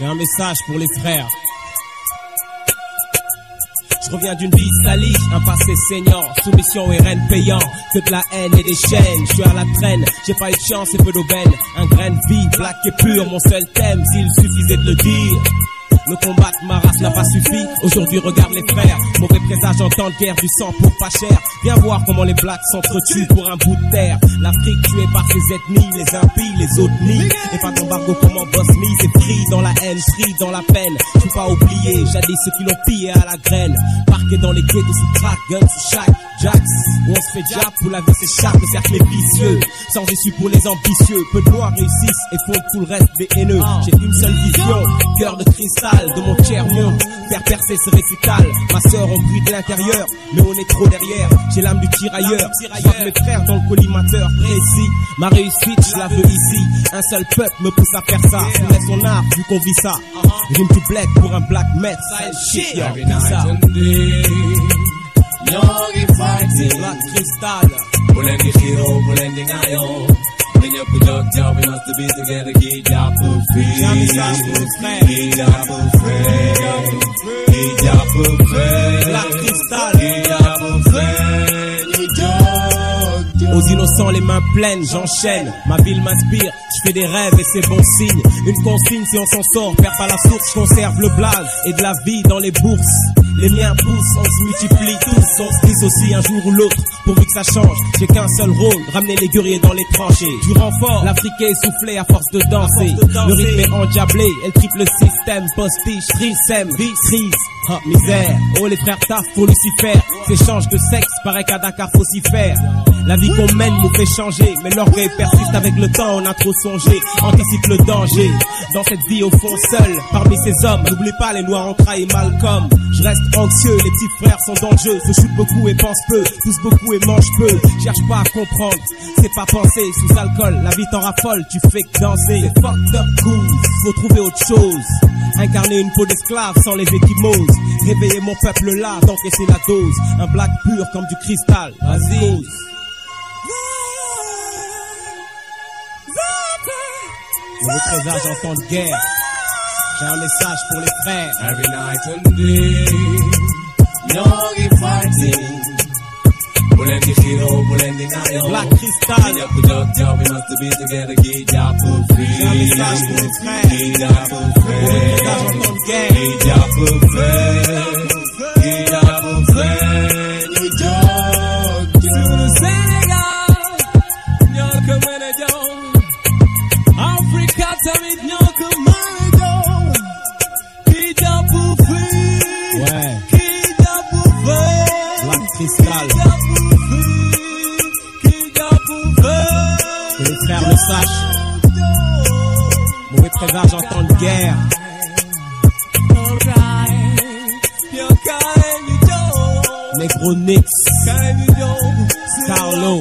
J'ai un message pour les frères. Je reviens d'une vie salie, un passé saignant, soumission et règne payant, que de la haine et des chaînes, je suis à la traîne, j'ai pas eu de chance et peu d'aubaine, un grain de vie, black et pur, mon seul thème, s'il suffisait de le dire. Le combat de ma race n'a pas suffi. Aujourd'hui, regarde les frères. Mauvais présage en temps de guerre, du sang pour pas cher. Viens voir comment les blacks s'entretuent pour un bout de terre. L'Afrique tuée par ses ethnies, les impies, les autres nids. Et pas d'embargo comment boss mise et pris dans la haine, pris dans la peine. Je pas oublié, jadis ceux qui l'ont pillé à la graine. Parqué dans les quais de sous crack, guns sous chaque Jax, où on se fait jab pour la vie s'échappe, le cercle est vicieux. Sans issue pour les ambitieux, peu de noirs réussissent et font tout le reste des haineux. J'ai une seule vision, cœur de cristal de mon tiers monde. Faire percer ce récital. Ma sœur, on brille de l'intérieur, mais on est trop derrière. J'ai l'âme du tirailleur. Je mes frères dans le collimateur précis. Ma réussite, je la veux ici. Un seul peuple me pousse à faire ça. Laisse son art, vu qu'on vit ça. Rime du black pour un black. Shit, yo, ça. Fighting Black hero, we must be together pufi Gija pufi Aux innocents les mains pleines, j'enchaîne. Ma ville m'inspire, je fais des rêves et c'est bon signe. Une consigne si on s'en sort, perd pas la source, conserve le blaze et de la vie dans les bourses. Les miens poussent, on se multiplie tous, on se dissocie un jour ou l'autre, pourvu que ça change. J'ai qu'un seul rôle, ramener les guerriers dans les tranchées. Du renfort, l'Afrique est essoufflée à force de danser. Le rythme est endiablé, elle triple le système, postiche, trisème, crise. Ah, misère, oh les frères taf pour Lucifer. S'échange de sexe, paraît qu'à Dakar faut s'y faire. La vie qu'on mène nous fait changer Mais l'orgueil persiste. Avec le temps, on a trop songé. Anticipe le danger. Dans cette vie au fond seul, parmi ces hommes N'oublie pas les noirs ont trahi Malcolm. Je reste anxieux, les petits frères sont jeu Se shootent beaucoup et pensent peu, tous beaucoup et mangent peu. Cherche pas à comprendre, c'est pas penser Sous alcool, la vie t'en raffole, tu fais que danser. C'est fucked up cool, faut trouver autre chose. Incarner une peau d'esclave sans les équimoses Réveiller mon peuple là, d'encaisser la dose. Un black pur comme du cristal. Vas-y. Présage en temps de guerre J'ai un message pour les frères. Every night and day. Yogi fighting. Bulendi hero, bulendi ngayo Black cristal Ninyo kujokja, we must be together Gija pufi J'ai un message pour les frères. Gija Mauvais pufi présage sache. Mauvais présage en temps de guerre. Negro Nix, Carlo.